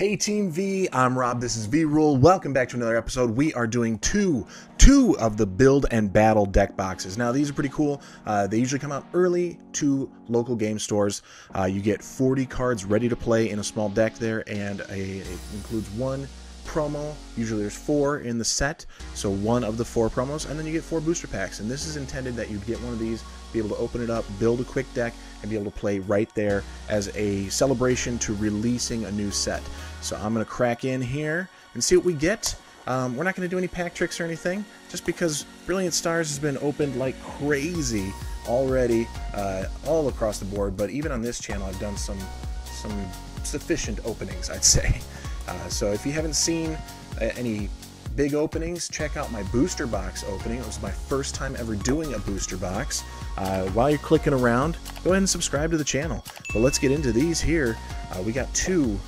Hey Team V, I'm Rob, this is V-Rule. Welcome back to another episode. We are doing two, two of the build and battle deck boxes. Now these are pretty cool. Uh, they usually come out early to local game stores. Uh, you get 40 cards ready to play in a small deck there and a, it includes one promo. Usually there's four in the set, so one of the four promos, and then you get four booster packs. And this is intended that you'd get one of these, be able to open it up, build a quick deck, and be able to play right there as a celebration to releasing a new set. So I'm going to crack in here and see what we get. Um, we're not going to do any pack tricks or anything, just because Brilliant Stars has been opened like crazy already uh, all across the board. But even on this channel, I've done some some sufficient openings, I'd say. Uh, so if you haven't seen uh, any big openings, check out my booster box opening. It was my first time ever doing a booster box. Uh, while you're clicking around, go ahead and subscribe to the channel. But let's get into these here. Uh, we got two,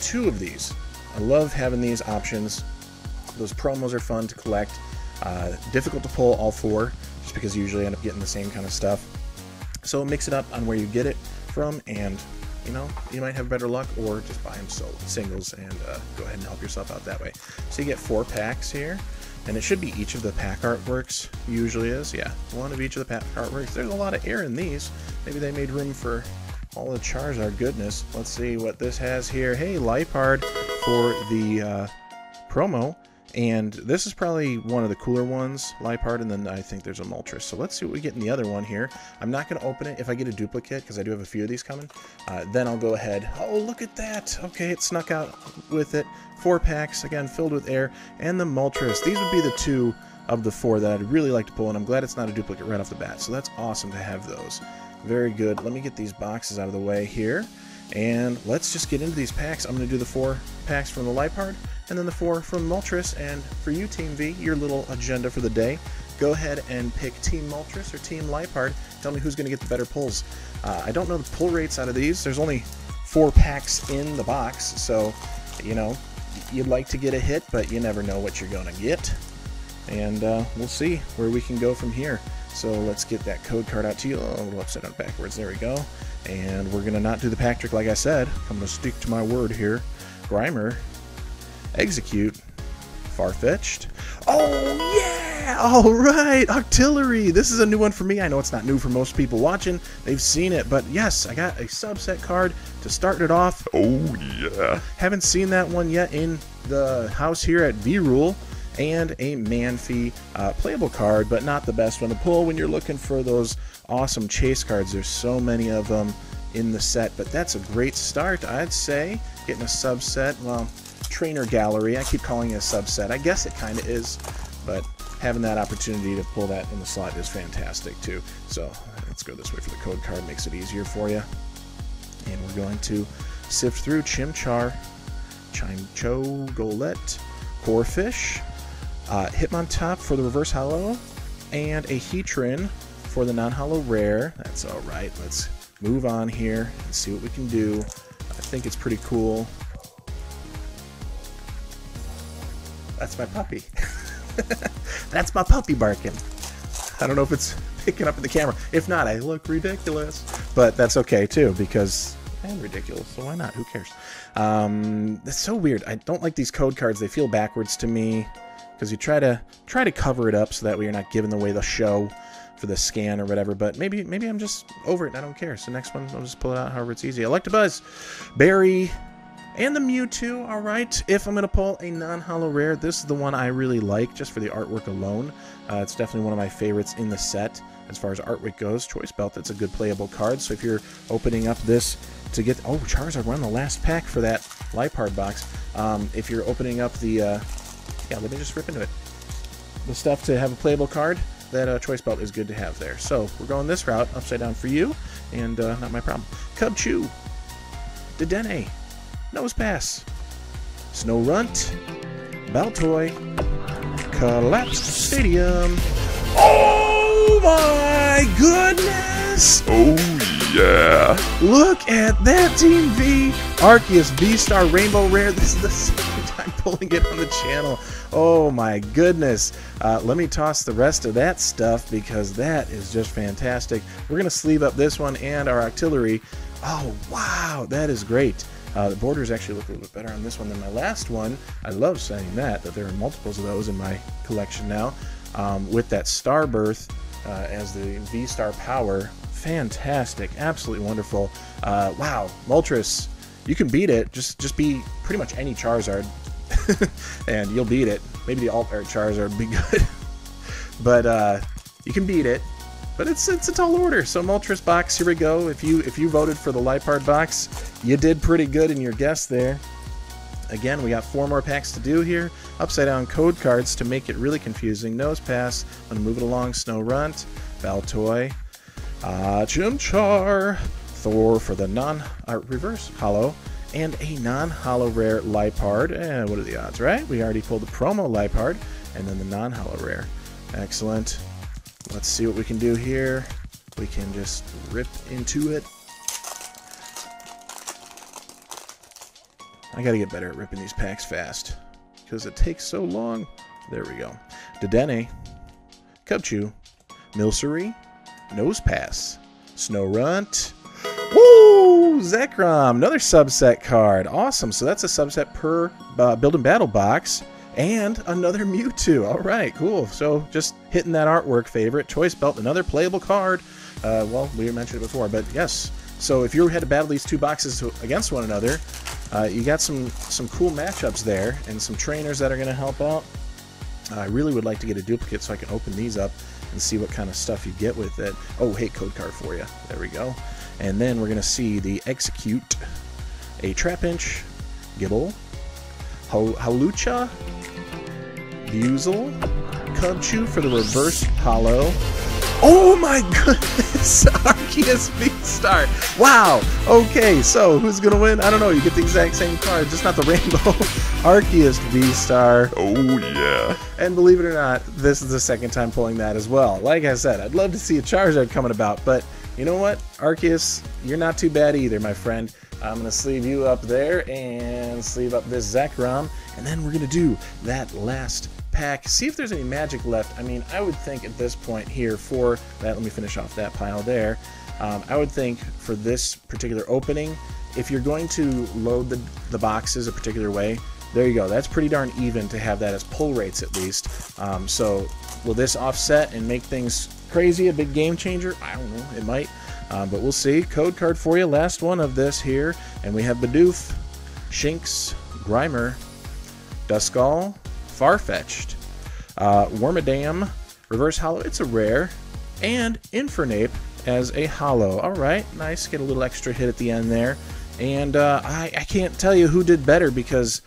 two of these. I love having these options. Those promos are fun to collect. Uh, difficult to pull all four, just because you usually end up getting the same kind of stuff. So mix it up on where you get it from, and you know, you might have better luck, or just buy them solo, singles and uh, go ahead and help yourself out that way. So you get four packs here, and it should be each of the pack artworks, usually is, yeah, one of each of the pack artworks. There's a lot of air in these. Maybe they made room for all the Charizard goodness. Let's see what this has here. Hey, Liepard for the uh, promo. And this is probably one of the cooler ones, Liepard, and then I think there's a Moltres. So let's see what we get in the other one here. I'm not going to open it if I get a duplicate, because I do have a few of these coming. Uh, then I'll go ahead. Oh, look at that! Okay, it snuck out with it. Four packs, again, filled with air, and the Moltres. These would be the two of the four that I'd really like to pull, and I'm glad it's not a duplicate right off the bat. So that's awesome to have those. Very good. Let me get these boxes out of the way here. And let's just get into these packs. I'm going to do the four packs from the Liepard, and then the four from Moltres. And for you, Team V, your little agenda for the day, go ahead and pick Team Moltres or Team Liepard. Tell me who's going to get the better pulls. Uh, I don't know the pull rates out of these. There's only four packs in the box, so, you know, you'd like to get a hit, but you never know what you're going to get. And uh, we'll see where we can go from here. So let's get that code card out to you. Oh, a little upside down backwards. There we go. And we're going to not do the pack trick like I said. I'm going to stick to my word here. Grimer. Exeggcute. Farfetch'd. Oh, yeah! All right, Octillery. This is a new one for me. I know it's not new for most people watching. They've seen it, but yes, I got a subset card to start it off. Oh, yeah. Haven't seen that one yet in the house here at V-Rule and a Manaphy uh, playable card, but not the best one to pull when you're looking for those awesome chase cards. There's so many of them in the set, but that's a great start, I'd say. Getting a subset, well, trainer gallery. I keep calling it a subset. I guess it kind of is, but having that opportunity to pull that in the slot is fantastic too. So let's go this way for the code card, makes it easier for you. And we're going to sift through Chimchar, Chimecho, Golett, Corphish, uh, Hitmontop for the reverse holo, and a Heatran for the non-holo rare. That's all right. Let's move on here and see what we can do. I think it's pretty cool. That's my puppy. That's my puppy barking. I don't know if it's picking up in the camera. If not, I look ridiculous. But that's okay too, because I'm ridiculous, so why not? Who cares? Um, it's so weird. I don't like these code cards. They feel backwards to me because you try to try to cover it up so that way you're not giving away the show for the scan or whatever. But maybe maybe I'm just over it and I don't care. So next one I'll just pull it out however it's easy. Electabuzz, Barry, and the Mewtwo. All right. If I'm gonna pull a non-holo rare, this is the one I really like just for the artwork alone. Uh, it's definitely one of my favorites in the set as far as artwork goes. Choice Belt, that's a good playable card. So if you're opening up this to get oh Charizard, we're on the last pack for that Liepard box. Um, if you're opening up the uh, yeah, let me just rip into it. The stuff to have a playable card, that uh, choice belt is good to have there. So we're going this route, upside down for you, and uh, not my problem. Cubchoo, Dedenne, Nosepass, Snorunt, Baltoy, Collapsed Stadium. Oh my goodness! Oh yeah! Look at that Team V! Arceus V-Star Rainbow Rare. This is the second time pulling it on the channel. Oh my goodness. Uh, let me toss the rest of that stuff because that is just fantastic. We're going to sleeve up this one and our artillery. Oh, wow, that is great. Uh, the borders actually look a little bit better on this one than my last one. I love saying that, that there are multiples of those in my collection now. Um, with that Starbirth uh, as the V-Star power. Fantastic. Absolutely wonderful. Uh, wow. Moltres, you can beat it. Just just be pretty much any Charizard. and you'll beat it. Maybe the alt art Charizard would be good. but uh, you can beat it. But it's it's a tall order. So Moltres box, here we go. If you if you voted for the Liepard box, you did pretty good in your guess there. Again, we got four more packs to do here. Upside down code cards to make it really confusing. Nosepass. I'm gonna move it along. Snorunt, Baltoy, uh, Chimchar, Thor for the non uh, reverse holo, and a non-holo rare Liepard. And what are the odds, right? We already pulled the promo Liepard, and then the non-holo rare. Excellent. Let's see what we can do here. We can just rip into it. I gotta get better at ripping these packs fast because it takes so long. There we go. Dedenne, Cubchoo, Milcery, Nosepass, Snorunt, Woo! Zekrom, another subset card. Awesome. So that's a subset per uh, build and battle box. And another Mewtwo. All right, cool. So just hitting that artwork favorite. Choice Belt, another playable card. Uh, well, we mentioned it before, but yes. So if you had to battle these two boxes against one another, uh, you got some some cool matchups there and some trainers that are going to help out. I really would like to get a duplicate so I can open these up and see what kind of stuff you get with it. Oh, hey, code card for you. There we go. And then we're going to see the Exeggcute, a Trapinch, Gible, Hawlucha, Buizel, Cubchoo for the reverse holo. Oh my goodness! Arceus V-Star! Wow! Okay, so who's gonna win? I don't know. You get the exact same card, just not the rainbow. Arceus V-Star. Oh yeah. And believe it or not, this is the second time pulling that as well. Like I said, I'd love to see a Charizard coming about, but you know what? Arceus, you're not too bad either, my friend. I'm to sleeve you up there and sleeve up this Zekrom, and then we're going to do that last pack. See if there's any magic left. I mean, I would think at this point here for that, let me finish off that pile there. Um, I would think for this particular opening, if you're going to load the, the boxes a particular way, there you go. That's pretty darn even to have that as pull rates at least. Um, so will this offset and make things crazy, a big game changer? I don't know. It might. Uh, but we'll see. Code card for you. Last one of this here. And we have Bidoof, Shinx, Grimer, Duskull, Farfetch'd, uh, Wormadam, Reverse Holo. It's a rare. And Infernape as a holo. All right. Nice. Get a little extra hit at the end there. And uh, I, I can't tell you who did better because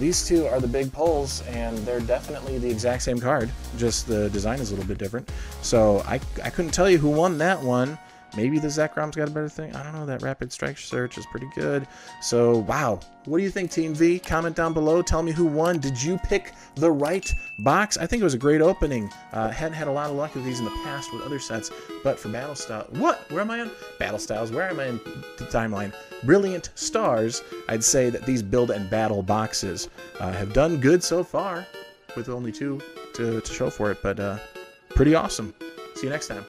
these two are the big pulls, and they're definitely the exact same card, just the design is a little bit different. So I, I couldn't tell you who won that one. Maybe the Zekrom's got a better thing. I don't know. That Rapid Strike Search is pretty good. So, wow. What do you think, Team V? Comment down below. Tell me who won. Did you pick the right box? I think it was a great opening. Uh, hadn't had a lot of luck with these in the past with other sets, but for Battle Style... What? Where am I on? Battle Styles. Where am I in the timeline? Brilliant Stars. I'd say that these build and battle boxes uh, have done good so far with only two to, to show for it, but uh, pretty awesome. See you next time.